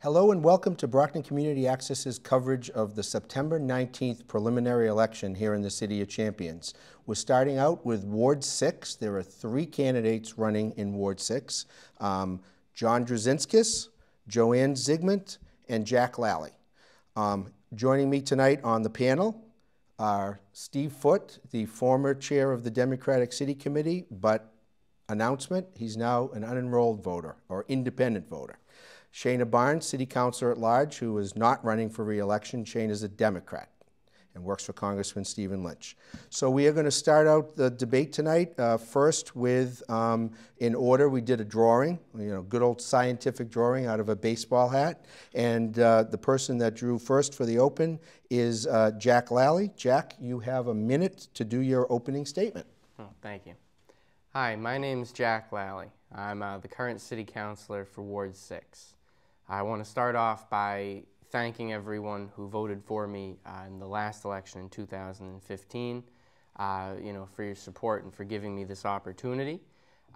Hello and welcome to Brockton Community Access's coverage of the September 19th preliminary election here in the City of Champions. We're starting out with Ward 6. There are three candidates running in Ward 6. Um, John Drusinskas, Joanne Zygmunt, and Jack Lally. Um, joining me tonight on the panel are Steve Foote, the former chair of the Democratic City Committee, but announcement, he's now an unenrolled voter or independent voter. Shaynah Barnes, city councilor at large, who is not running for reelection. Shaynah is a Democrat and works for Congressman Stephen Lynch. So we are going to start out the debate tonight. Uh, first, with um, in order, we did a drawing, you know, good old scientific drawing out of a baseball hat, and uh, the person that drew first for the open is uh, Jack Lally. Jack, you have a minute to do your opening statement. Oh, thank you. Hi, my name is Jack Lally. I'm uh, the current city councilor for Ward 6. I want to start off by thanking everyone who voted for me uh, in the last election in 2015, uh, you know, for your support and for giving me this opportunity.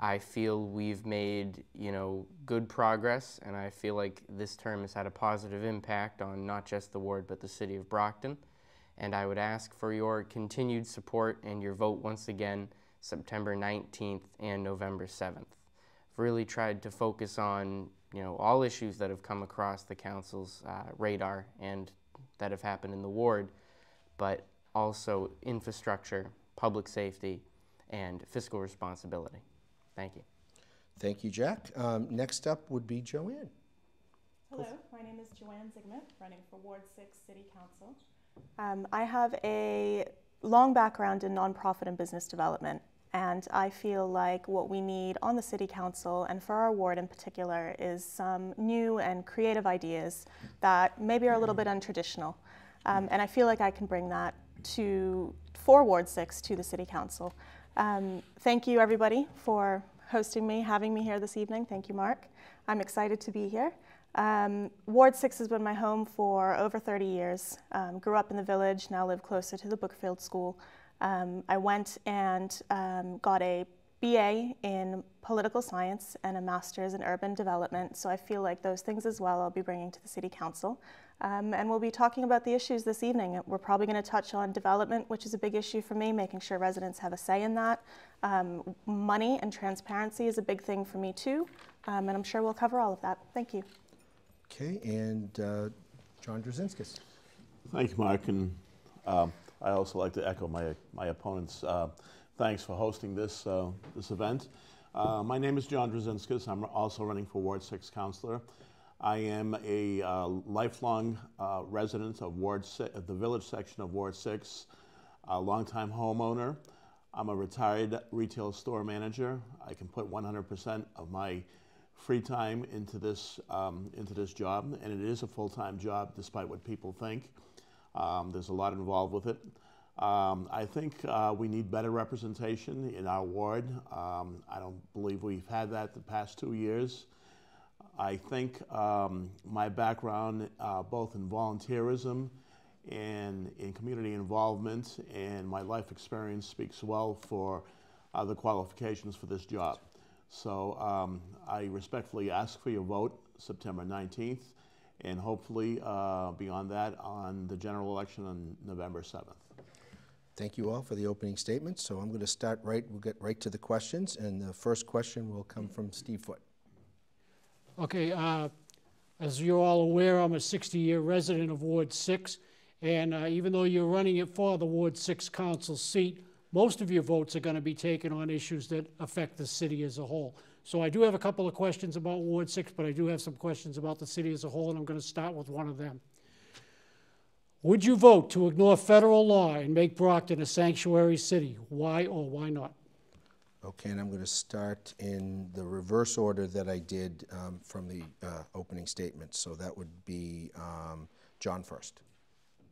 I feel we've made, you know, good progress, and I feel like this term has had a positive impact on not just the ward, but the city of Brockton. And I would ask for your continued support and your vote once again September 19th and November 7th. I've really tried to focus on you know, all issues that have come across the council's uh, radar and that have happened in the ward, but also infrastructure, public safety, and fiscal responsibility. Thank you. Thank you, Jack. Um, next up would be Joanne. Hello, my name is Joanne Zygmunt, running for Ward 6 City Council. Um, I have a long background in nonprofit and business development. And I feel like what we need on the City Council and for our ward in particular is some new and creative ideas that maybe are a little bit untraditional. Um, and I feel like I can bring that to for Ward 6 to the City Council. Um, thank you, everybody, for hosting me, having me here this evening. Thank you, Mark. I'm excited to be here. Um, Ward 6 has been my home for over 30 years. Um, grew up in the village, now live closer to the Brookfield School. Um, I went and um, got a BA in political science and a master's in urban development. So I feel like those things as well I'll be bringing to the City Council. Um, and we'll be talking about the issues this evening. We're probably going to touch on development, which is a big issue for me, making sure residents have a say in that. Um, money and transparency is a big thing for me too. Um, and I'm sure we'll cover all of that. Thank you. Okay, and uh, John Drusinskas. Thank you, Mark. And um, I also like to echo my, my opponent's uh, thanks for hosting this, uh, this event. Uh, my name is John Drusinskas. I'm also running for Ward 6 Councilor. I am a uh, lifelong uh, resident of Ward of the village section of Ward 6, a longtime homeowner. I'm a retired retail store manager. I can put 100% of my free time into this, um, into this job, and it is a full-time job despite what people think. Um, there's a lot involved with it. Um, I think uh, we need better representation in our ward. Um, I don't believe we've had that the past two years. I think um, my background, uh, both in volunteerism and in community involvement, and my life experience speaks well for uh, the qualifications for this job. So um, I respectfully ask for your vote September 19th and hopefully uh, beyond that on the general election on November 7th. Thank you all for the opening statements. So I'm going to start right, we'll get right to the questions, and the first question will come from Steve Foote. Okay, uh, as you're all aware, I'm a 60-year resident of Ward 6, and uh, even though you're running it for the Ward 6 council seat, most of your votes are going to be taken on issues that affect the city as a whole. So I do have a couple of questions about Ward 6, but I do have some questions about the city as a whole, and I'm going to start with one of them. Would you vote to ignore federal law and make Brockton a sanctuary city? Why or why not? Okay, and I'm going to start in the reverse order that I did um, from the uh, opening statement. So that would be um, John first.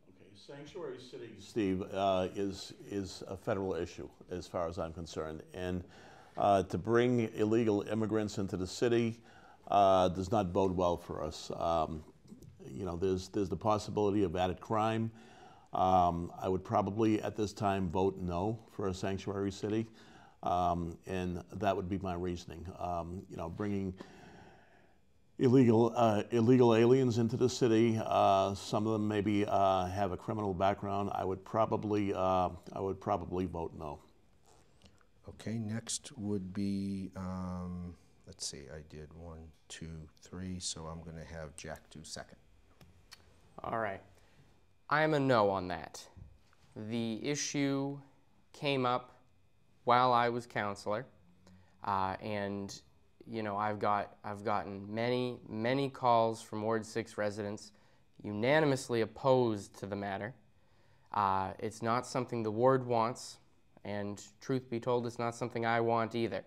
Okay, sanctuary city, Steve, uh, is is a federal issue as far as I'm concerned, and uh, to bring illegal immigrants into the city uh, does not bode well for us. Um, you know, there's, there's the possibility of added crime. Um, I would probably at this time vote no for a sanctuary city, um, and that would be my reasoning. Um, you know, bringing illegal uh, illegal aliens into the city. Uh, some of them maybe uh, have a criminal background. I would probably uh, I would probably vote no. Okay, next would be, um, let's see, I did one, two, three, so I'm gonna have Jack do second. All right. I am a no on that. The issue came up while I was counselor, uh, and you know I've got I've gotten many many calls from Ward Six residents unanimously opposed to the matter. Uh, it's not something the ward wants, and truth be told, it's not something I want either.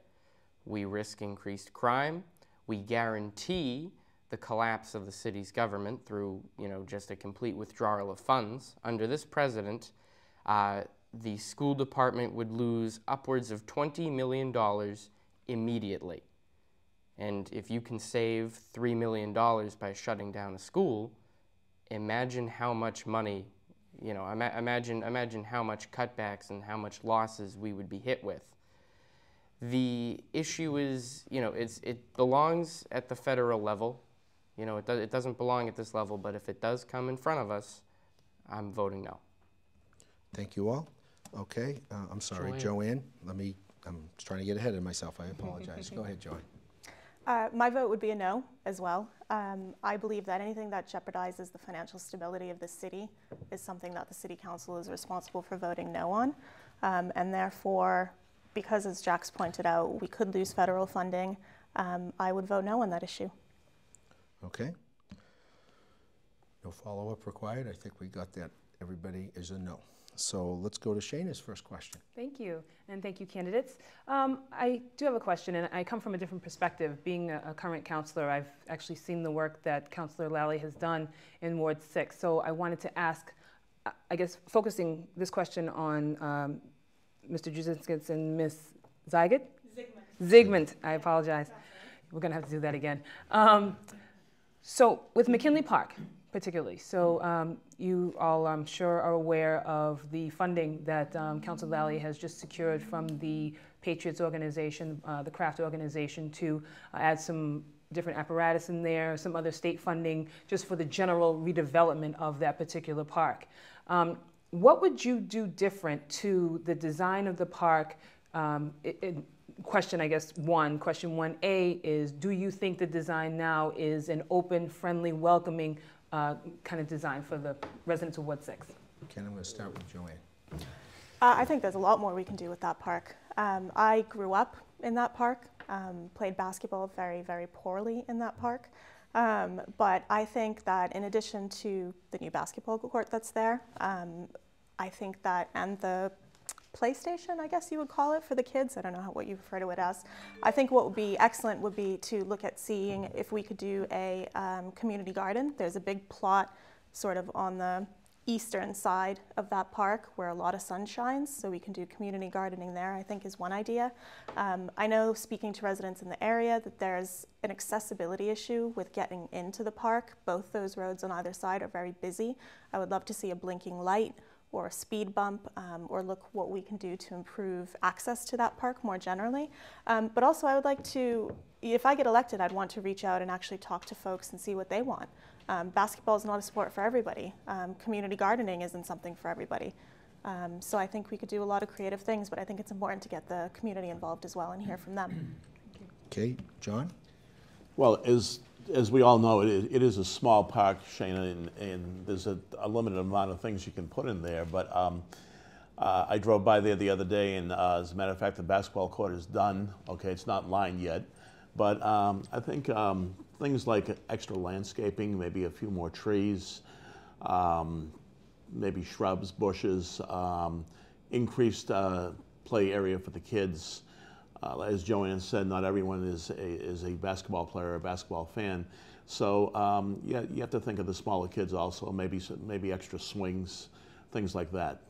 We risk increased crime. We guarantee the collapse of the city's government through, you know, just a complete withdrawal of funds. Under this president, uh, the school department would lose upwards of $20 million immediately. And if you can save $3 million by shutting down a school, imagine how much money, you know, ima- imagine, imagine how much cutbacks and how much losses we would be hit with. The issue is, you know, it's, it belongs at the federal level. You know, it, does, it doesn't belong at this level, but if it does come in front of us, I'm voting no. Thank you all. Okay, uh, I'm sorry, Joanne, let me, I'm just trying to get ahead of myself, I apologize. Go ahead, Joanne. Uh, my vote would be a no as well. Um, I believe that anything that jeopardizes the financial stability of the city is something that the city council is responsible for voting no on. Um, and therefore, because as Jack's pointed out, we could lose federal funding, um, I would vote no on that issue. Okay? No follow-up required, I think we got that. Everybody is a no. So let's go to Shaynah's first question. Thank you, and thank you, candidates. Um, I do have a question, and I come from a different perspective. Being a, a current counselor, I've actually seen the work that Counselor Lally has done in Ward 6. So I wanted to ask, uh, I guess, focusing this question on um, Mr. Drusinskas and Ms. Zygat? Zygmunt. Zygmunt, I apologize. We're going to have to do that again. Um, so with McKinley Park, particularly. So um, you all, I'm sure, are aware of the funding that um, Council Lally has just secured from the Patriots organization, uh, the Kraft organization, to uh, add some different apparatus in there, some other state funding, just for the general redevelopment of that particular park. Um, what would you do different to the design of the park? Um, it, it, question, I guess, one. Question 1A is Do you think the design now is an open, friendly, welcoming uh, kind of design for the residents of Ward 6? Ken, I'm going to start with Joanne. Uh, I think there's a lot more we can do with that park. Um, I grew up in that park, um, played basketball very, very poorly in that park. Um, but I think that in addition to the new basketball court that's there, um, I think that, and the PlayStation, I guess you would call it for the kids. I don't know what you refer to it as. I think what would be excellent would be to look at seeing if we could do a um, community garden. There's a big plot sort of on the eastern side of that park where a lot of sun shines, so we can do community gardening there, I think is one idea. Um, I know speaking to residents in the area that there's an accessibility issue with getting into the park. Both those roads on either side are very busy. I would love to see a blinking light or a speed bump, um, or look what we can do to improve access to that park more generally. Um, but also, I would like to, if I get elected, I'd want to reach out and actually talk to folks and see what they want. Um, basketball is not a sport for everybody. Um, community gardening isn't something for everybody. Um, so I think we could do a lot of creative things, but I think it's important to get the community involved as well and hear from them. Okay, John? Well, as as we all know, it is, it is a small park, Shaynah, and, and there's a, a, limited amount of things you can put in there. But um, uh, I drove by there the other day, and uh, as a matter of fact, the basketball court is done. Okay, it's not lined yet, but um, I think um, things like extra landscaping, maybe a few more trees, um, maybe shrubs, bushes, um, increased uh, play area for the kids. Uh, as Joanne said, not everyone is a, is a basketball player or a basketball fan. So um, yeah, you have to think of the smaller kids also, maybe, maybe extra swings, things like that.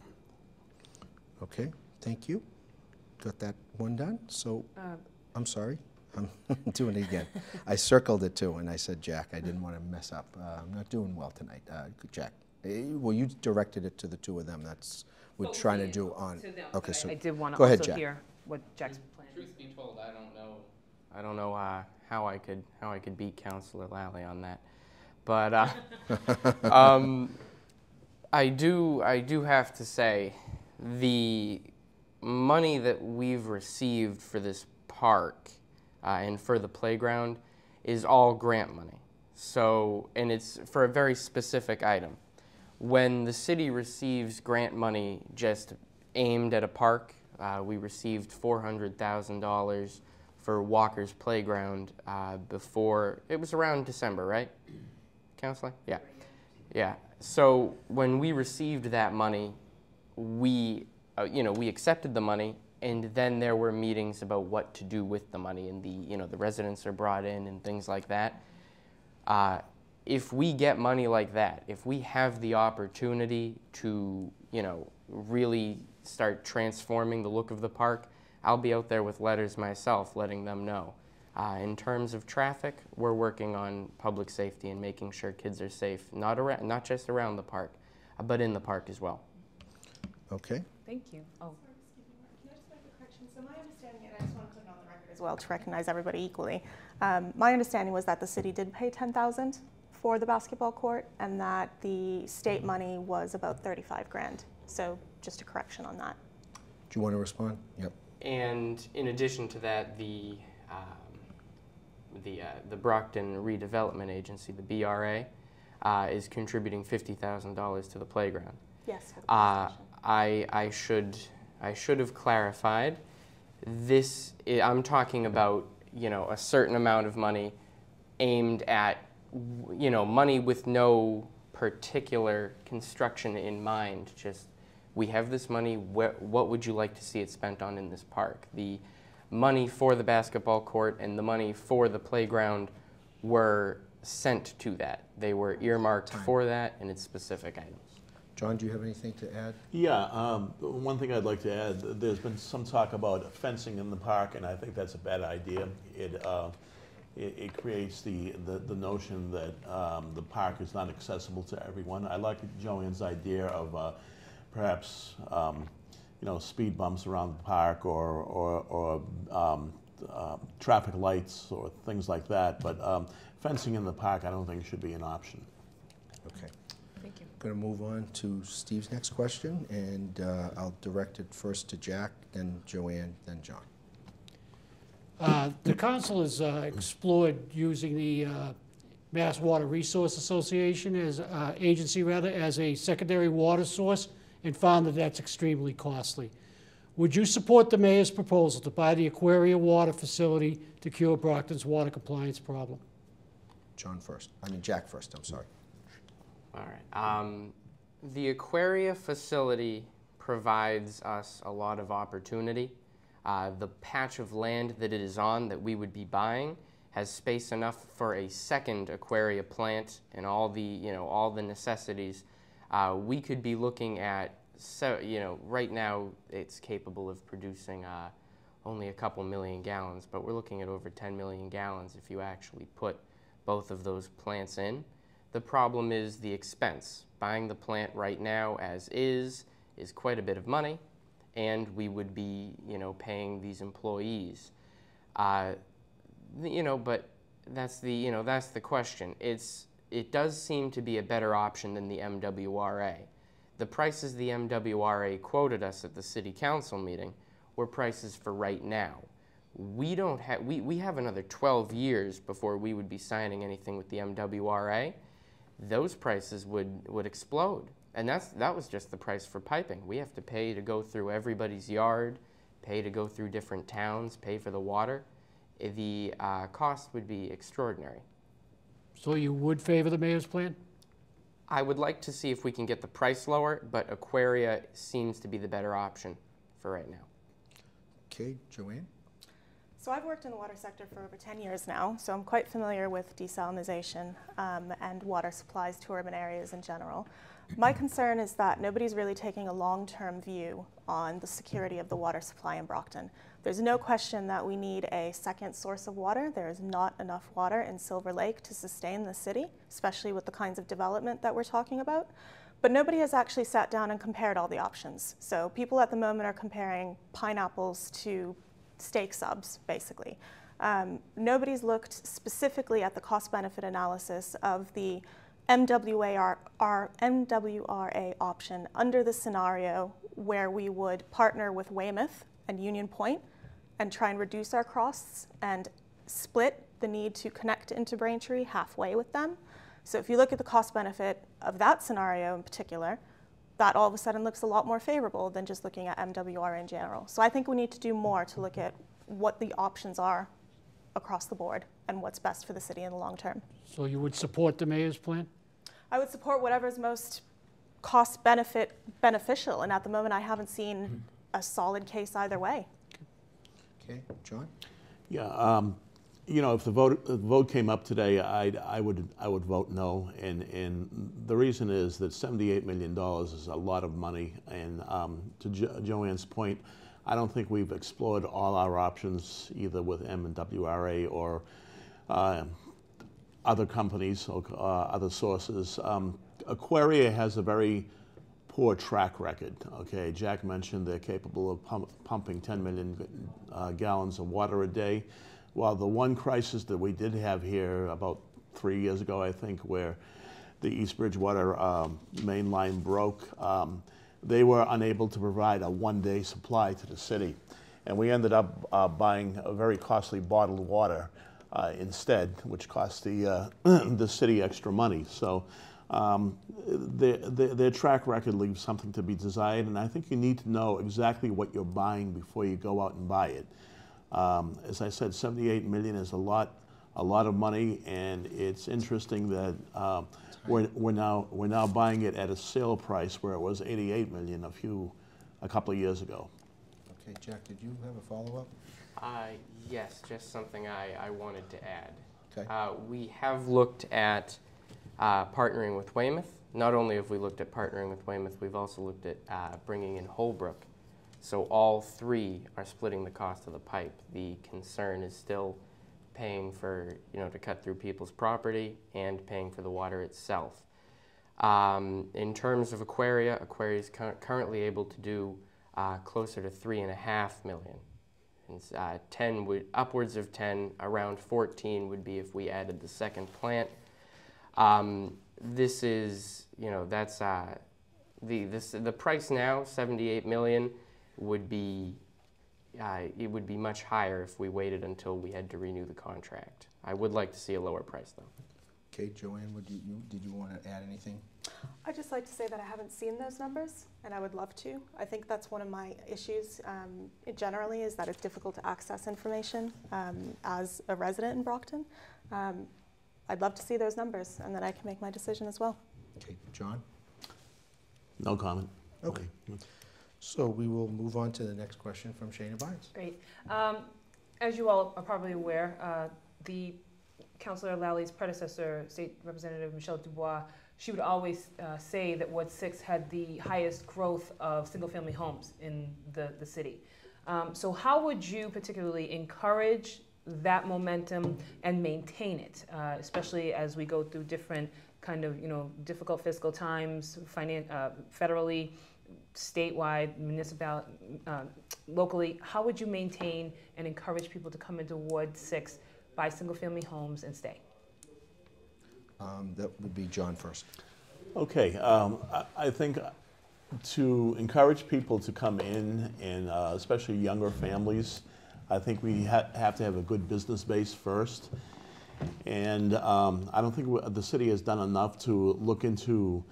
Okay, thank you. Got that one done. So, Uh, I'm sorry. I'm doing it again. I circled it too, and I said, Jack, I didn't want to mess up. Uh, I'm not doing well tonight. Uh, Jack, eh, well, you directed it to the two of them. That's we're Oh, trying yeah, to do on. to them, okay, but so I, I did want to go ahead, Jack. hear what Jack's plan is. Truth be told, I don't know. I don't know uh, how I could how I could beat Councillor Lally on that, but uh, um, I do I do have to say the money that we've received for this park uh, and for the playground is all grant money. So and it's for a very specific item. When the city receives grant money just aimed at a park, uh, we received $400,000 for Walker's Playground uh, before, it was around December, right? Counselor? Yeah. Yeah. So when we received that money, we, uh, you know, we accepted the money and then there were meetings about what to do with the money and the, you know, the residents are brought in and things like that. Uh, if we get money like that, if we have the opportunity to, you know, really start transforming the look of the park, I'll be out there with letters myself letting them know. Uh, in terms of traffic, we're working on public safety and making sure kids are safe, not, around, not just around the park, uh, but in the park as well. Okay. Thank you. Oh, Can I just make a correction? So my understanding, and I just want to put it on the record as well to recognize everybody equally. Um, my understanding was that the city did pay 10,000 for the basketball court, and that the state money was about 35 grand. So just a correction on that. Do you want to respond? Yep. And in addition to that, the um, the uh, the Brockton Redevelopment Agency, the BRA, uh, is contributing fifty thousand dollars to the playground. Yes. For the Uh, I I should I should have clarified. This i- I'm talking about you know a certain amount of money aimed at you know money with no particular construction in mind. Just we have this money. Wh- what would you like to see it spent on in this park? The money for the basketball court and the money for the playground were sent to that. They were earmarked for that, and it's specific items. John, do you have anything to add? Yeah, um, one thing I'd like to add, there's been some talk about fencing in the park, and I think that's a bad idea. It, uh, it, it creates the, the, the notion that um, the park is not accessible to everyone. I like Joanne's idea of uh, perhaps, um, you know, speed bumps around the park or, or, or um, uh, traffic lights or things like that, but um, fencing in the park I don't think should be an option. Okay. thank you. Going to move on to Steve's next question, and uh, I'll direct it first to Jack, then Joanne, then John. Uh, The council has uh, explored using the uh, Mass Water Resource Association as, uh, agency rather, as a secondary water source and found that that's extremely costly. Would you support the mayor's proposal to buy the Aquaria Water Facility to cure Brockton's water compliance problem? John first. I mean, Jack first, I'm sorry. All right. Um, the Aquaria facility provides us a lot of opportunity. Uh, the patch of land that it is on that we would be buying has space enough for a second Aquaria plant and all the, you know, all the necessities. Uh, we could be looking at, so, you know, right now it's capable of producing uh, only a couple million gallons, but we're looking at over 10 million gallons if you actually put both of those plants in. The problem is the expense. Buying the plant right now as is is quite a bit of money, and we would be, you know, paying these employees. Uh, you know, but that's the, you know, that's the question. It's, it does seem to be a better option than the MWRA. The prices the MWRA quoted us at the city council meeting were prices for right now. We don't have, we, we have another 12 years before we would be signing anything with the MWRA those prices would, would explode. And that's, that was just the price for piping. We have to pay to go through everybody's yard, pay to go through different towns, pay for the water. The uh, cost would be extraordinary. So you would favor the mayor's plan? I would like to see if we can get the price lower, but Aquaria seems to be the better option for right now. Okay, Joanne? So I've worked in the water sector for over 10 years now, so I'm quite familiar with desalinization um, and water supplies to urban areas in general. My concern is that nobody's really taking a long-term view on the security of the water supply in Brockton. There's no question that we need a second source of water. There is not enough water in Silver Lake to sustain the city, especially with the kinds of development that we're talking about. But nobody has actually sat down and compared all the options. So people at the moment are comparing pineapples to steak subs, basically. Um, nobody's looked specifically at the cost benefit analysis of the MWAR, MWRA option under the scenario where we would partner with Weymouth and Union Point and try and reduce our costs and split the need to connect into Braintree halfway with them. So if you look at the cost benefit of that scenario in particular, that all of a sudden looks a lot more favorable than just looking at MWR in general. So I think we need to do more to look at what the options are across the board and what's best for the city in the long term. So you would support the mayor's plan? I would support whatever's most cost benefit beneficial, and at the moment I haven't seen mm-hmm. a solid case either way. Okay, John? Yeah, um, you know, if the vote, the vote came up today, I'd, I would, I would vote no. And, and the reason is that $78 million is a lot of money. And um, to jo- Joanne's point, I don't think we've explored all our options either with M and WRA or uh, other companies or uh, other sources. Um, Aquaria has a very poor track record. Okay, Jack mentioned they're capable of pump, pumping 10 million uh, gallons of water a day. While the one crisis that we did have here about three years ago, I think, where the East Bridgewater um, main line broke, um, they were unable to provide a one-day supply to the city, and we ended up uh, buying a very costly bottled water uh, instead, which cost the uh, the city extra money. So. Um, their, their, their track record leaves something to be desired, and I think you need to know exactly what you're buying before you go out and buy it. Um, as I said, 78 million is a lot, a lot of money, and it's interesting that um, we're, we're now we're now buying it at a sale price where it was 88 million a few, a couple of years ago. Okay, Jack, did you have a follow-up? Uh, yes, just something I, I wanted to add. Okay. Uh, we have looked at uh, partnering with Weymouth. Not only have we looked at partnering with Weymouth, we've also looked at uh, bringing in Holbrook. So all three are splitting the cost of the pipe. The concern is still paying for, you know, to cut through people's property and paying for the water itself. Um, in terms of Aquaria, Aquaria is cur- currently able to do uh, closer to three and a half million. And, uh, 10 would, upwards of 10, around 14 would be if we added the second plant. Um, this is, you know, that's uh, the this the price now, 78 million, would be uh, it would be much higher if we waited until we had to renew the contract. I would like to see a lower price though. Okay, Joanne, would you, you, did you want to add anything? I'd just like to say that I haven't seen those numbers, and I would love to. I think that's one of my issues um, generally is that it's difficult to access information um, as a resident in Brockton. Um, I'd love to see those numbers, and then I can make my decision as well. Okay, John? No comment. Okay. So we will move on to the next question from Shaynah Barnes. Great. Um, as you all are probably aware, uh, the Councillor Lally's predecessor, State Representative Michelle Dubois, she would always uh, say that Ward 6 had the highest growth of single family homes in the, the city. Um, so, how would you particularly encourage that momentum and maintain it, uh, especially as we go through different kind of you know difficult fiscal times, finan- uh, federally, statewide, municipal, uh, locally? How would you maintain and encourage people to come into Ward 6, buy single family homes, and stay? Um, that would be John first. Okay, um, I, I think to encourage people to come in, and uh, especially younger families, I think we ha- have to have a good business base first. And um, I don't think the city has done enough to look into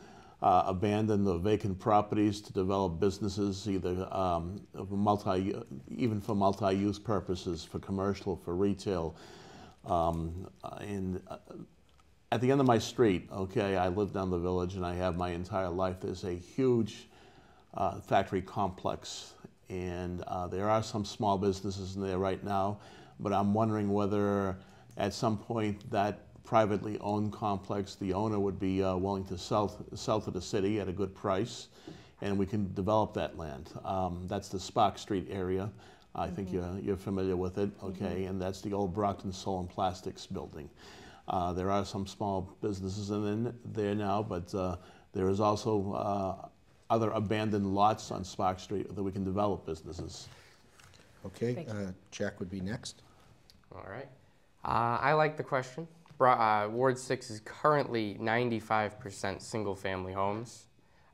uh, abandoned or vacant properties to develop businesses, either um, multi, even for multi-use purposes, for commercial, for retail. Um, and uh, at the end of my street, okay, I live down the village and I have my entire life. There's a huge uh, factory complex, and uh, there are some small businesses in there right now. But I'm wondering whether at some point that privately owned complex, the owner would be uh, willing to sell sell to the city at a good price, and we can develop that land. Um, that's the Spark Street area. I think you're, you're familiar with it, okay? And that's the old Brockton Sole and Plastics building. Uh, there are some small businesses in there now, but uh, there is also uh, other abandoned lots on Spark Street that we can develop businesses. Okay, Thank you. uh, Jack would be next. All right. Uh, I like the question. Bro- uh, Ward 6 is currently 95% single family homes.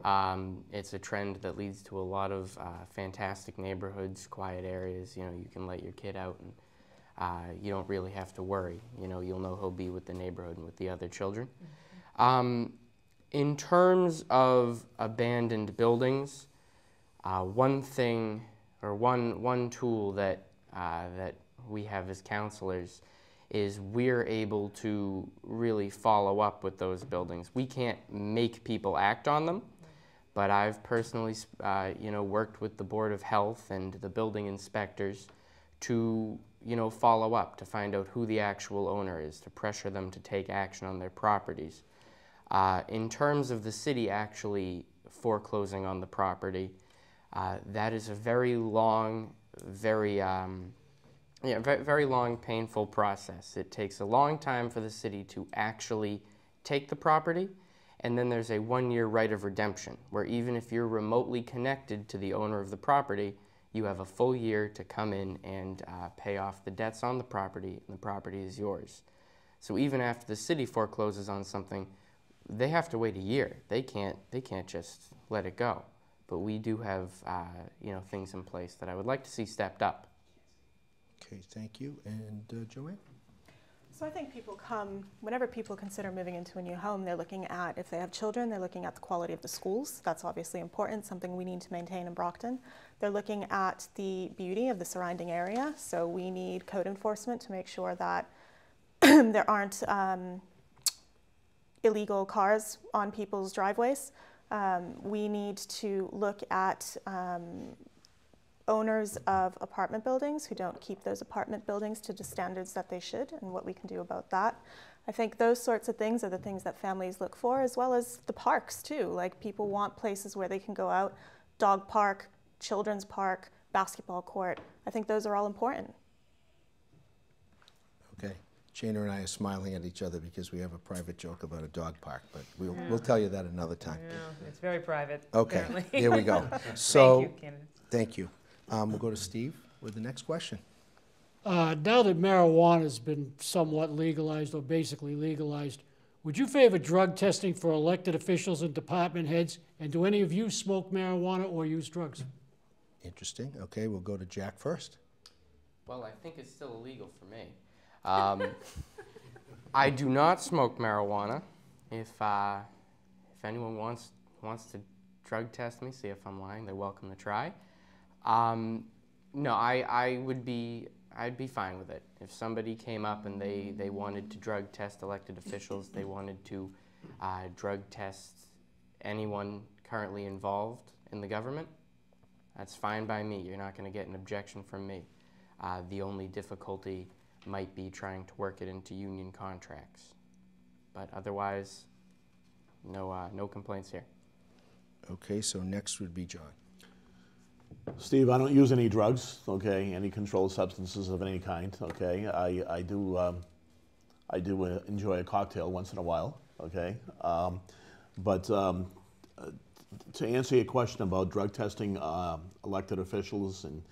Um, it's a trend that leads to a lot of uh, fantastic neighborhoods, quiet areas. You know, you can let your kid out and uh, you don't really have to worry. You know, you'll know he'll be with the neighborhood and with the other children. Um, in terms of abandoned buildings, uh, one thing or one, one tool that, uh, that we have as counselors is we're able to really follow up with those buildings. We can't make people act on them, but I've personally, uh, you know, worked with the Board of Health and the building inspectors to, you know, follow up to find out who the actual owner is, to pressure them to take action on their properties. Uh, in terms of the city actually foreclosing on the property, uh, that is a very long, very um, yeah, very, long, painful process. It takes a long time for the city to actually take the property, and then there's a one-year right of redemption, where even if you're remotely connected to the owner of the property, you have a full year to come in and uh, pay off the debts on the property, and the property is yours. So even after the city forecloses on something, they have to wait a year. They can't. They can't just let it go. But we do have, uh, you know, things in place that I would like to see stepped up. Okay, thank you. And uh, Joanne? So I think people come, whenever people consider moving into a new home, they're looking at, if they have children, they're looking at the quality of the schools. That's obviously important, something we need to maintain in Brockton. They're looking at the beauty of the surrounding area. So we need code enforcement to make sure that there aren't um, illegal cars on people's driveways. Um, we need to look at um, owners of apartment buildings who don't keep those apartment buildings to the standards that they should and what we can do about that. I think those sorts of things are the things that families look for, as well as the parks too. Like people want places where they can go out, dog park, children's park, basketball court. I think those are all important. Okay. Jana and I are smiling at each other because we have a private joke about a dog park, but we'll, we'll tell you that another time. Yeah, it's very private. Okay, apparently. here we go. So, Thank you, candidates. thank you. Um, we'll go to Steve with the next question. Uh, now that marijuana's been somewhat legalized or basically legalized, would you favor drug testing for elected officials and department heads? And do any of you smoke marijuana or use drugs? Interesting. Okay, we'll go to Jack first. Well, I think it's still illegal for me. Um, I do not smoke marijuana. If uh, if anyone wants wants to drug test me, see if I'm lying, they're welcome to try. Um, no, I, I would be I'd be fine with it. If somebody came up and they, they wanted to drug test elected officials, they wanted to uh, drug test anyone currently involved in the government, that's fine by me. You're not going to get an objection from me. Uh, the only difficulty might be trying to work it into union contracts. But otherwise, no, uh, no complaints here. Okay, so next would be John. Steve, I don't use any drugs, okay, any controlled substances of any kind, okay. I, I do, um, I do uh, enjoy a cocktail once in a while, okay. Um, but um, uh, to answer your question about drug testing uh, elected officials and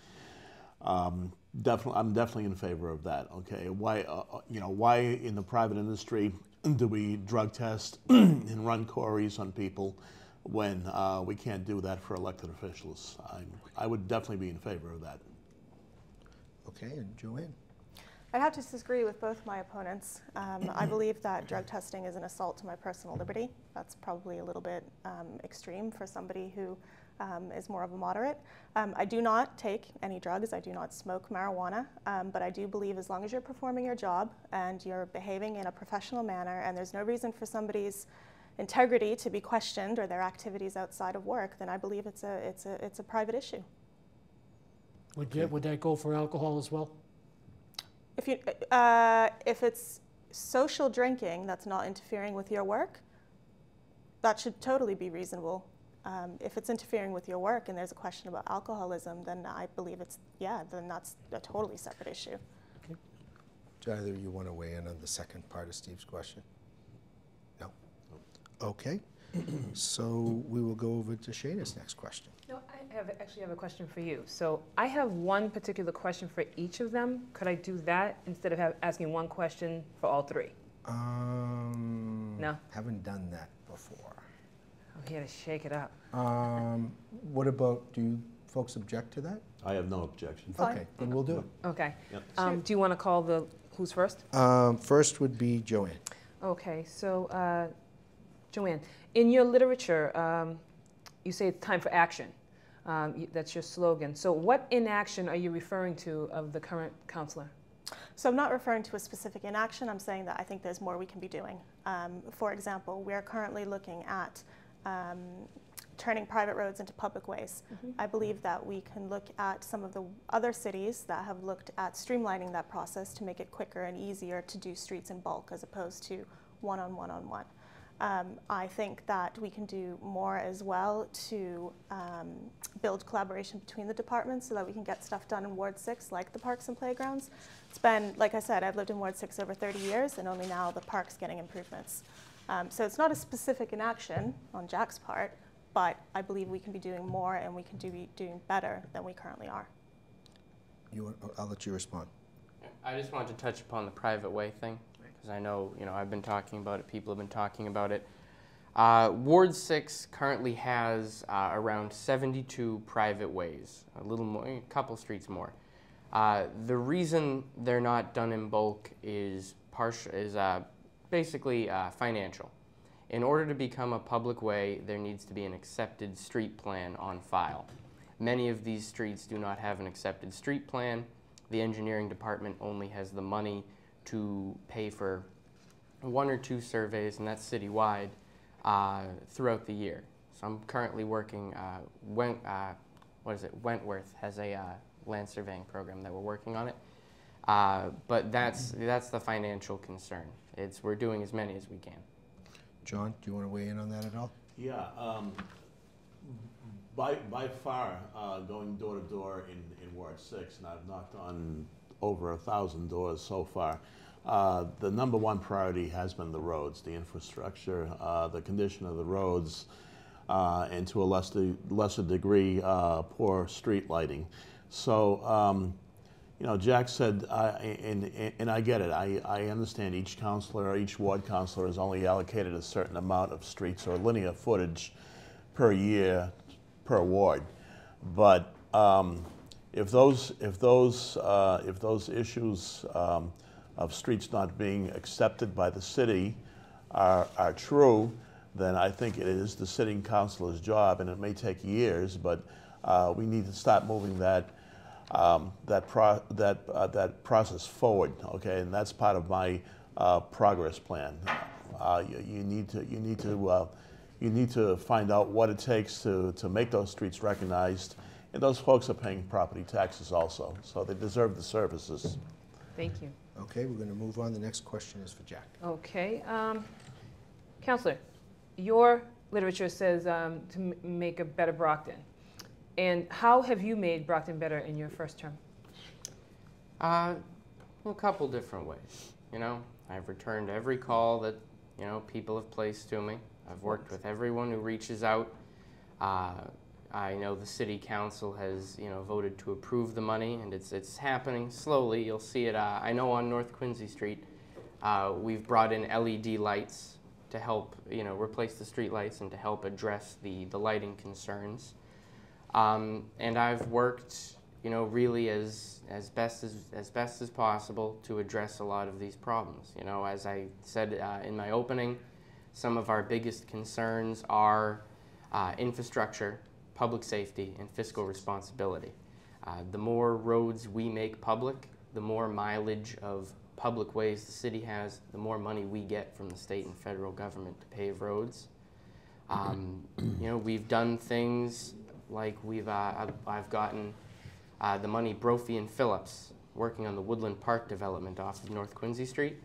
um, definitely, I'm definitely in favor of that. Okay, why, uh, uh, you know, why in the private industry do we drug test and run queries on people when uh, we can't do that for elected officials? I'm, I would definitely be in favor of that. Okay, and Joanne? I'd have to disagree with both my opponents. Um, I believe that drug testing is an assault to my personal liberty. That's probably a little bit um, extreme for somebody who um, is more of a moderate. Um, I do not take any drugs. I do not smoke marijuana. Um, but I do believe as long as you're performing your job and you're behaving in a professional manner, and there's no reason for somebody's integrity to be questioned or their activities outside of work, then I believe it's a it's a it's a private issue. Would, you, would that go for alcohol as well? If you uh, if it's social drinking that's not interfering with your work, that should totally be reasonable. Um, if it's interfering with your work and there's a question about alcoholism, then I believe it's yeah, then that's a totally separate issue. Do either of you want to weigh in on the second part of Steve's question? No? Okay. so we will go over to Shaynah's next question. No, I, I have, actually have a question for you. So I have one particular question for each of them. Could I do that instead of have, asking one question for all three? Um, No. Haven't done that before. I'm here to shake it up. Um, what about, do you folks object to that? I have no objection. Fine. Okay, then we'll do it. Okay. Yep. Um, do you want to call the, who's first? Um, first would be Joanne. Okay, so uh, Joanne, in your literature, um, you say it's time for action. Um, y- that's your slogan. So, what inaction are you referring to of the current counselor? So I'm not referring to a specific inaction. I'm saying that I think there's more we can be doing. Um, for example, we are currently looking at um, turning private roads into public ways. I believe that we can look at some of the other cities that have looked at streamlining that process to make it quicker and easier to do streets in bulk as opposed to one on one on one. Um, I think that we can do more as well to um, build collaboration between the departments so that we can get stuff done in Ward 6, like the parks and playgrounds. It's been, like I said, I've lived in Ward 6 over 30 years, and only now the park's getting improvements. Um, so it's not a specific inaction on Jack's part, but I believe we can be doing more and we can do, be doing better than we currently are. You, want- I'll let you respond. I just wanted to touch upon the private way thing because I know you know I've been talking about it. People have been talking about it. Uh, Ward six currently has uh, around 72 private ways, a little more, a couple streets more. Uh, the reason they're not done in bulk is partial is uh, basically uh, financial. In order to become a public way, there needs to be an accepted street plan on file. Many of these streets do not have an accepted street plan. The engineering department only has the money to pay for one or two surveys, and that's citywide, uh, throughout the year. So I'm currently working, uh, Wen- uh, what is it, Wentworth has a uh, land surveying program that we're working on it. Uh, but that's, that's the financial concern. It's, we're doing as many as we can. John, do you want to weigh in on that at all? Yeah, um, by, by far, uh, going door to door in, in Ward Six, and I've knocked on over a thousand doors so far. Uh, the number one priority has been the roads, the infrastructure, uh, the condition of the roads, uh, and to a lesser, lesser degree, uh, poor street lighting. So, um, you know, Jack said, and, and, I get it. I, I understand each counselor or each ward counselor is only allocated a certain amount of streets or linear footage per year per ward. But um, if those if those uh, if those issues um, of streets not being accepted by the city are, are true, then I think it is the sitting councilor's job, and it may take years, but uh, we need to start moving that um, that pro- that uh, that process forward. Okay, and that's part of my uh, progress plan. Uh, you, you need to you need to uh, you need to find out what it takes to to make those streets recognized, and those folks are paying property taxes also, so they deserve the services. Thank you. Okay, we're going to move on. The next question is for Jack. Okay. Um, Counselor, your literature says um, to m- make a better Brockton. And how have you made Brockton better in your first term? Uh, a couple different ways. You know, I've returned every call that you know people have placed to me. I've worked with everyone who reaches out. Uh, I know the city council has you know voted to approve the money, and it's it's happening slowly. You'll see it. Uh, I know on North Quincy Street, uh, we've brought in LED lights to help you know replace the street lights and to help address the the lighting concerns. Um, and I've worked, you know, really as as best as as best as possible to address a lot of these problems. You know, as I said uh, in my opening, some of our biggest concerns are uh, infrastructure, public safety, and fiscal responsibility. Uh, the more roads we make public, the more mileage of public ways the city has, the more money we get from the state and federal government to pave roads. Um, you know, we've done things like we've uh, I've, I've gotten uh, the money Brophy and Phillips working on the Woodland Park development off of North Quincy Street.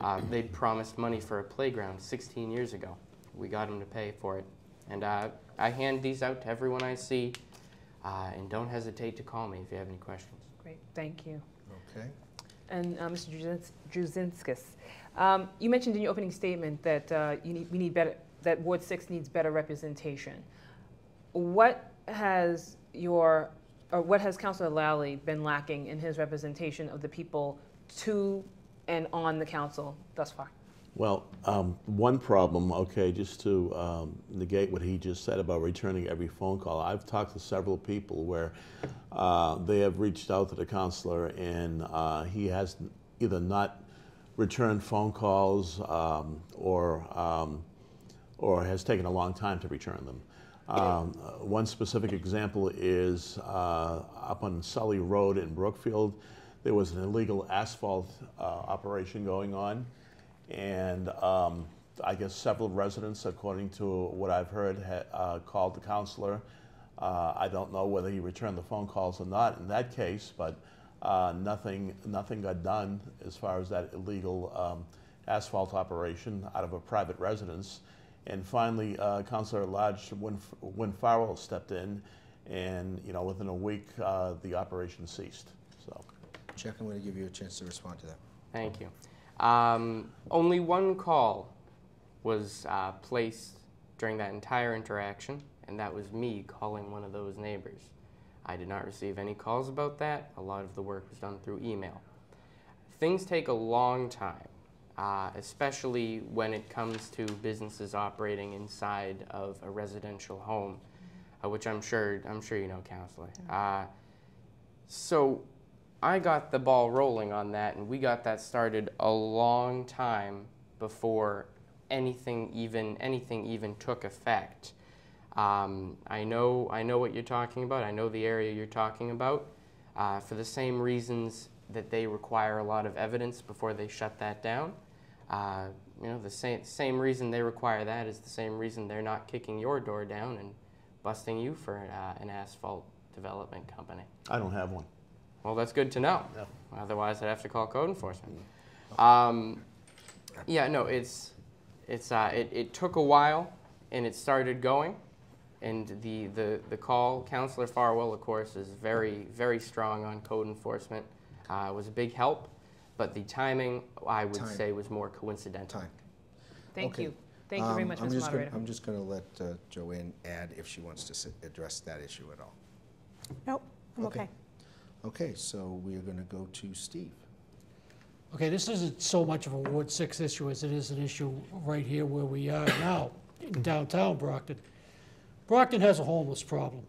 Uh, they'd promised money for a playground 16 years ago. We got them to pay for it, and uh, I hand these out to everyone I see. Uh, and don't hesitate to call me if you have any questions. Great, thank you. Okay. And uh, Mr. Druzins- um, you mentioned in your opening statement that uh, you need, we need better, that Ward 6 needs better representation. What has your, or what has Councilor Lally been lacking in his representation of the people to and on the council thus far? Well, um, one problem, okay, just to um, negate what he just said about returning every phone call. I've talked to several people where uh, they have reached out to the counselor and uh, he has either not returned phone calls um, or um, or has taken a long time to return them. Um, one specific example is uh, up on Sully Road in Brookfield. There was an illegal asphalt uh, operation going on, and um, I guess several residents, according to what I've heard, ha- uh, called the counselor. I don't know whether he returned the phone calls or not in that case, but uh, nothing, nothing got done as far as that illegal um, asphalt operation out of a private residence. And finally, uh, Councilor Lodge, when, when Farwell stepped in, and you know, within a week, uh, the operation ceased. So, Jack, I'm going to give you a chance to respond to that. Thank you. Um, only one call was uh, placed during that entire interaction, and that was me calling one of those neighbors. I did not receive any calls about that. A lot of the work was done through email. Things take a long time, uh, especially when it comes to businesses operating inside of a residential home, uh, which I'm sure I'm sure you know, counselor. Uh, so I got the ball rolling on that, and we got that started a long time before anything even anything even took effect. Um, I know I know what you're talking about. I know the area you're talking about. Uh, for the same reasons that they require a lot of evidence before they shut that down. Uh, you know, the same same reason they require that is the same reason they're not kicking your door down and busting you for uh, an asphalt development company. I don't have one. Well, that's good to know. Yeah. Otherwise, I'd have to call code enforcement. Um, yeah, no, it's it's uh, it, it took a while, and it started going, and the the the call, Councillor Farwell, of course, is very very strong on code enforcement. Uh, was a big help, but the timing, I would Time. say, was more coincidental. Time. Thank Okay. you. Thank you very Um, much, I'm Mr. just gonna- Moderator. I'm just going to let uh, Joanne add if she wants to sit- address that issue at all. Nope, I'm Okay. okay. Okay, so we are going to go to Steve. Okay, this isn't so much of a Ward Six issue as it is an issue right here where we are now, in downtown Brockton. Brockton has a homeless problem.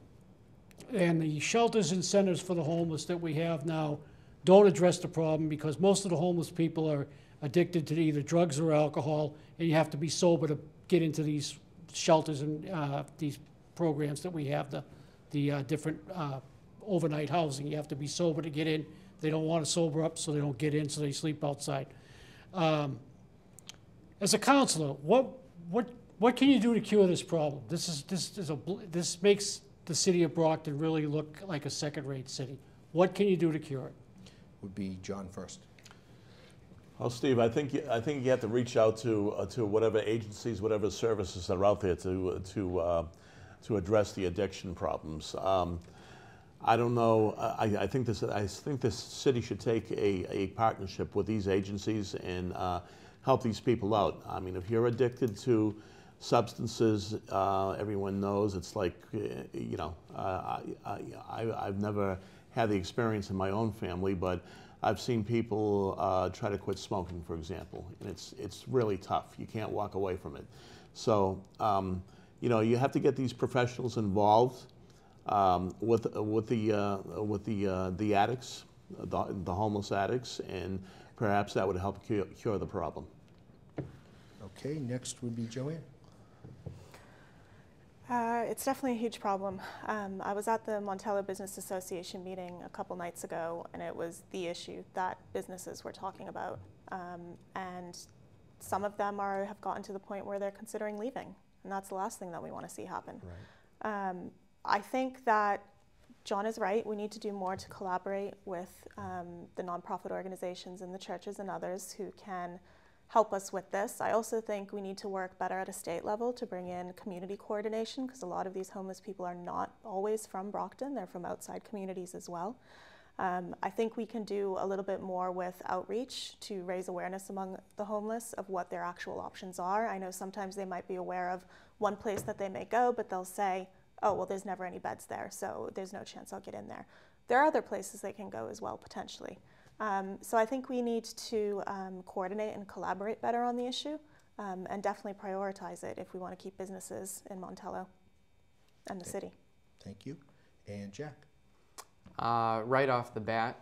And the shelters and centers for the homeless that we have now don't address the problem because most of the homeless people are addicted to either drugs or alcohol, and you have to be sober to get into these shelters and uh, these programs that we have, the, the uh, different uh, overnight housing. You have to be sober to get in. They don't want to sober up, so they don't get in, so they sleep outside. Um, As a counselor, what, what, what can you do to cure this problem? This is, this is a, this makes the city of Brockton really look like a second-rate city. What can you do to cure it? Would be John first. Well, Steve, I think, you- I think you have to reach out to, uh, to whatever agencies, whatever services that are out there to, to, uh, to address the addiction problems. Um, I don't know, I, I think this, I think this city should take a, a partnership with these agencies and uh, help these people out. I mean, if you're addicted to substances, uh, everyone knows it's like, uh, you know, uh, I, I, I've never had the experience in my own family, but I've seen people uh, try to quit smoking, for example, and it's, it's really tough. You can't walk away from it. So, um, you know, you have to get these professionals involved um, with, with the, uh, with the, uh, the addicts, the, the homeless addicts, and perhaps that would help cure, cure the problem. Okay, next would be Joanne. Uh, it's definitely a huge problem. Um, I was at the Montello Business Association meeting a couple nights ago, and it was the issue that businesses were talking about. Um, and some of them are have gotten to the point where they're considering leaving, and that's the last thing that we want to see happen. Um, I think that John is right. We need to do more to collaborate with um, the nonprofit organizations and the churches and others who can help us with this. I also think we need to work better at a state level to bring in community coordination because a lot of these homeless people are not always from Brockton, they're from outside communities as well. Um, I think we can do a little bit more with outreach to raise awareness among the homeless of what their actual options are. I know sometimes they might be aware of one place that they may go, but they'll say, oh, well, there's never any beds there, so there's no chance I'll get in there. There are other places they can go as well, potentially. Um, so I think we need to um, coordinate and collaborate better on the issue um, and definitely prioritize it if we want to keep businesses in Montello and the city. Thank you. And Jack? Uh, right off the bat,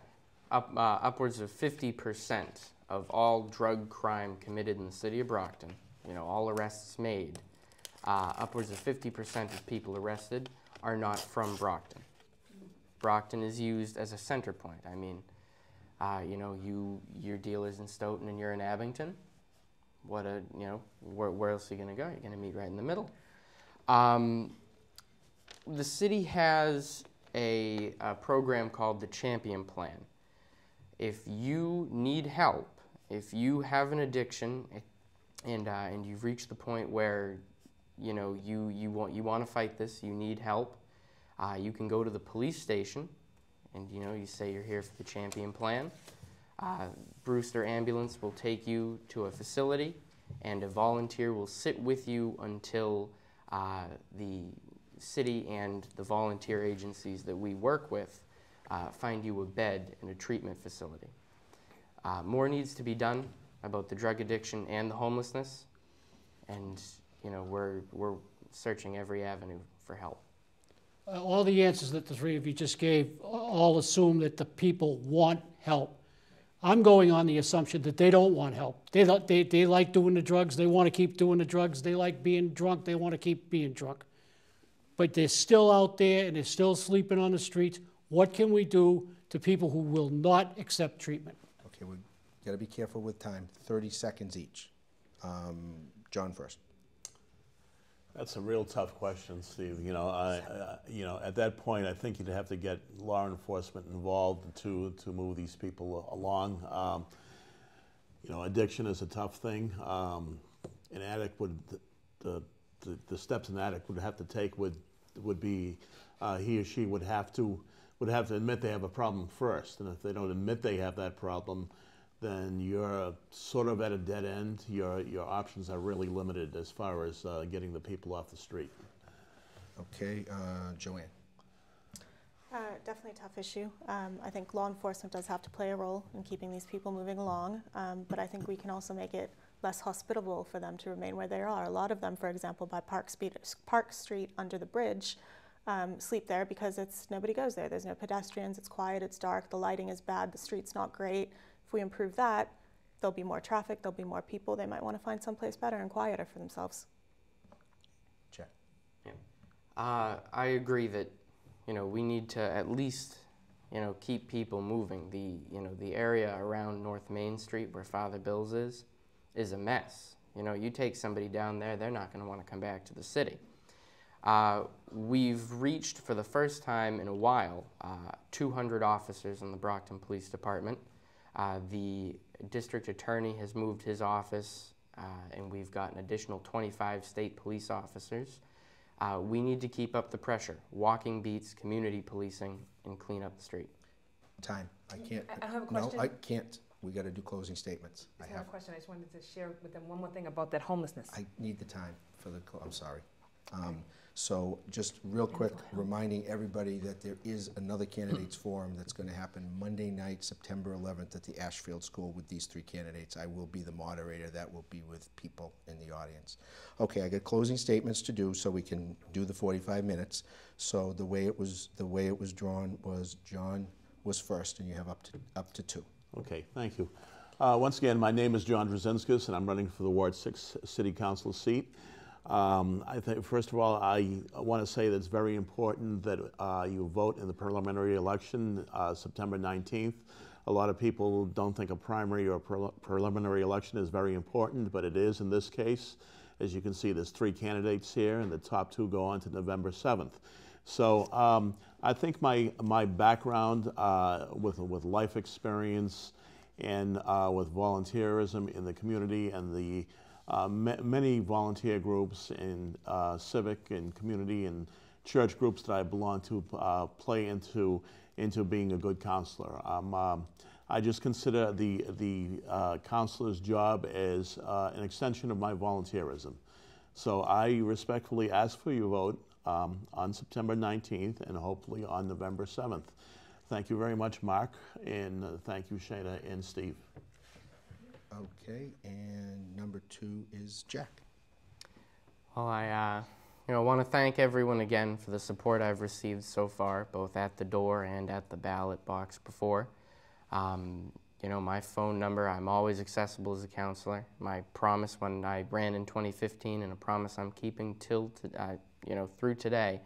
up, uh, upwards of 50% of all drug crime committed in the city of Brockton, you know, all arrests made, uh, upwards of 50% of people arrested are not from Brockton. Brockton is used as a center point. I mean, uh, you know, you your deal is in Stoughton and you're in Abington. What a you know, where, where else are you going to go? You're going to meet right in the middle. Um, the city has a, a program called the Champion Plan. If you need help, if you have an addiction, and uh, and you've reached the point where you know you you want you want to fight this, you need help, uh, you can go to the police station, and you know you say you're here for the Champion Plan. Uh, Brewster Ambulance will take you to a facility, and a volunteer will sit with you until uh, the city and the volunteer agencies that we work with uh, find you a bed in a treatment facility. Uh, more needs to be done about the drug addiction and the homelessness, and you know we're we're searching every avenue for help. Uh, all the answers that the three of you just gave all assume that the people want help. I'm going on the assumption that they don't want help. They, they, they like doing the drugs, they want to keep doing the drugs, they like being drunk, they want to keep being drunk. But they're still out there and they're still sleeping on the streets. What can we do to people who will not accept treatment? Okay, we got to be careful with time. 30 seconds each. Um, John first. That's a real tough question, Steve. You know, I, I, you know, at that point, I think you'd have to get law enforcement involved to to move these people along. Um, you know, addiction is a tough thing. Um, an addict would the, the, the steps an addict would have to take would would be uh, he or she would have to would have to admit they have a problem first, and if they don't admit they have that problem, then you're sort of at a dead end. Your, your options are really limited as far as uh, getting the people off the street. Okay, uh, Joanne. Uh, definitely a tough issue. Um, I think law enforcement does have to play a role in keeping these people moving along, um, but I think we can also make it less hospitable for them to remain where they are. A lot of them, for example, by Park, Speed, Park Street under the bridge, um, sleep there because it's nobody goes there. There's no pedestrians. It's quiet. It's dark. The lighting is bad. The street's not great we improve that, there'll be more traffic, there'll be more people. They might want to find someplace better and quieter for themselves. Jack. Yeah. Uh, I agree that you know we need to at least you know keep people moving. The you know the area around North Main Street where Father Bill's is is a mess. You know, you take somebody down there, they're not going to want to come back to the city. Uh, we've reached for the first time in a while uh, 200 officers in the Brockton Police Department. Uh, the district attorney has moved his office, uh, and we've got an additional 25 state police officers. Uh, we need to keep up the pressure, walking beats, community policing, and clean up the street. Time. I can't. I have a question. No, I can't. We got to do closing statements. I have a question. I just wanted to share with them one more thing about that homelessness. I need the time for the. I'm sorry. Um, so just real quick, reminding everybody that there is another candidates forum that's going to happen Monday night, September 11th at the Ashfield School with these three candidates. I will be the moderator. That will be with people in the audience. Okay, I got closing statements to do so we can do the 45 minutes. So the way it was the way it was drawn was John was first, and you have up to up to two. Okay, thank you. Uh, once again, my name is John Drusinskas, and I'm running for the Ward 6 City Council seat. Um, I think, first of all, I want to say that it's very important that uh, you vote in the preliminary election uh, September 19th. A lot of people don't think a primary or pre preliminary election is very important, but it is in this case. As you can see, there's three candidates here, and the top two go on to November 7th. So um, I think my, my background uh, with, with life experience and uh, with volunteerism in the community and the uh, many volunteer groups and uh, civic and community and church groups that I belong to uh, play into into being a good counselor. Um, I just consider the the uh, counselor's job as uh, an extension of my volunteerism. So I respectfully ask for your vote um, on September 19th and hopefully on November 7th. Thank you very much, Mark, and uh, thank you, Shaynah and Steve. Okay, and number two is Jack. Well, I uh, you know, want to thank everyone again for the support I've received so far, both at the door and at the ballot box before. Um, you know, my phone number, I'm always accessible as a counselor. My promise when I ran in 2015 and a promise I'm keeping till, to, uh, you know, through today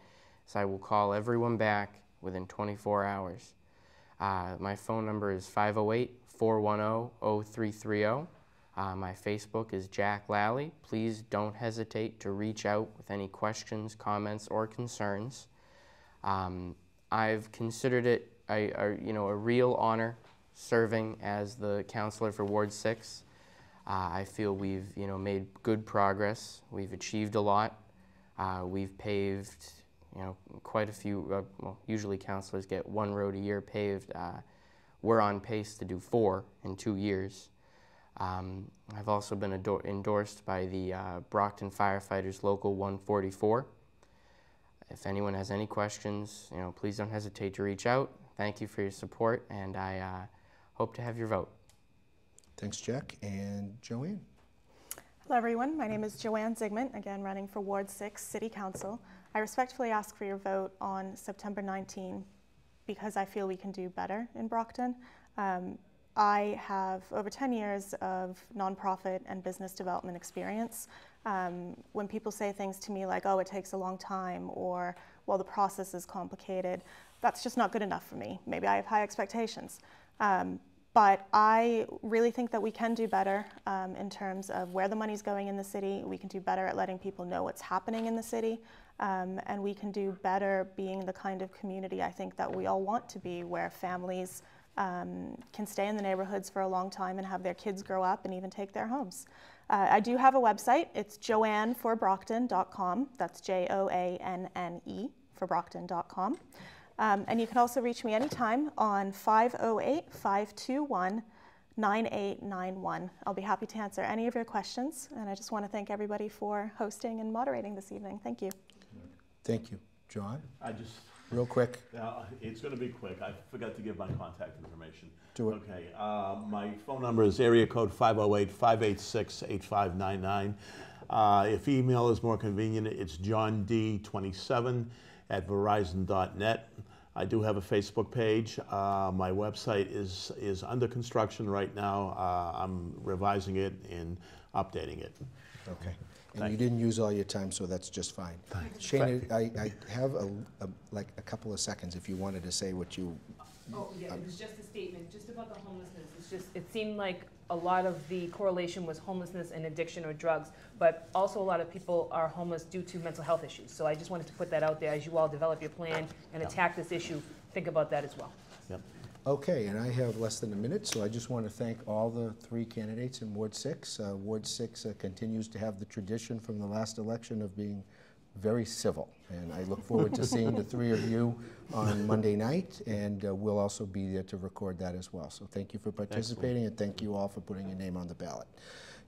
is I will call everyone back within 24 hours. Uh, my phone number is 508 410 0330. Uh, my Facebook is Jack Lally. Please don't hesitate to reach out with any questions, comments, or concerns. Um, I've considered it a, a, you know, a real honor serving as the counselor for Ward 6. Uh, I feel we've you know, made good progress. We've achieved a lot. Uh, we've paved you know, quite a few, uh, well, usually counselors get one road a year paved. We're on pace to do four in two years. Um, I've also been endorsed by the uh, Brockton Firefighters Local 144. If anyone has any questions, you know, please don't hesitate to reach out. Thank you for your support, and I uh, hope to have your vote. Thanks, Jack. And Joanne? Hello, everyone. My name is Joanne Zygmunt, again running for Ward 6 City Council. I respectfully ask for your vote on September 19 because I feel we can do better in Brockton. Um, I have over 10 years of nonprofit and business development experience. Um, when people say things to me like, oh, it takes a long time, or, well, the process is complicated, that's just not good enough for me. Maybe I have high expectations. Um, but I really think that we can do better um, in terms of where the money's going in the city. We can do better at letting people know what's happening in the city. Um, and we can do better being the kind of community I think that we all want to be, where families um, can stay in the neighborhoods for a long time and have their kids grow up and even take their homes. Uh, I do have a website. It's joanneforbrockton.com. That's J O A N N E for brockton.com. Um, and you can also reach me anytime on 508 521 9891. I'll be happy to answer any of your questions. And I just want to thank everybody for hosting and moderating this evening. Thank you. Thank you. John? I just, Real quick. uh, it's going to be quick. I forgot to give my contact information. Do it. Okay. Uh, my phone number is area code 508 586 8599. Uh, if email is more convenient, it's johnd27 at verizon.net. I do have a Facebook page. Uh, my website is, is under construction right now. Uh, I'm revising it and updating it. Okay. And Thank you didn't use all your time, so that's just fine. Shaynah, I, I have a, a- like a couple of seconds if you wanted to say what you, Oh, yeah, it was just a statement, just about the homelessness. It's just, it seemed like a lot of the correlation was homelessness and addiction or drugs, but also a lot of people are homeless due to mental health issues. So I just wanted to put that out there as you all develop your plan and attack this issue. Think about that as well. Yep. Okay, and I have less than a minute, so I just want to thank all the three candidates in Ward 6. Uh, Ward 6 uh, continues to have the tradition from the last election of being very civil. And I look forward to seeing the three of you on Monday night, and uh, we'll also be there to record that as well. So thank you for participating, and thank you all for putting your name on the ballot.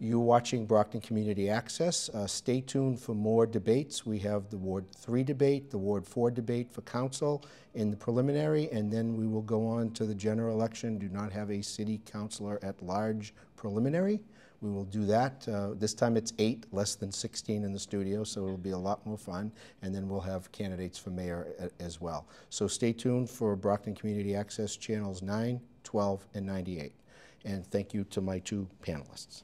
You're watching Brockton Community Access. Uh, stay tuned for more debates. We have the Ward 3 debate, the Ward 4 debate for council in the preliminary, and then we will go on to the general election. Do not have a city councilor at large preliminary. We will do that. Uh, this time it's eight, less than 16 in the studio, so it'll be a lot more fun. And then we'll have candidates for mayor a- as well. So stay tuned for Brockton Community Access channels 9, 12, and 98. And thank you to my two panelists.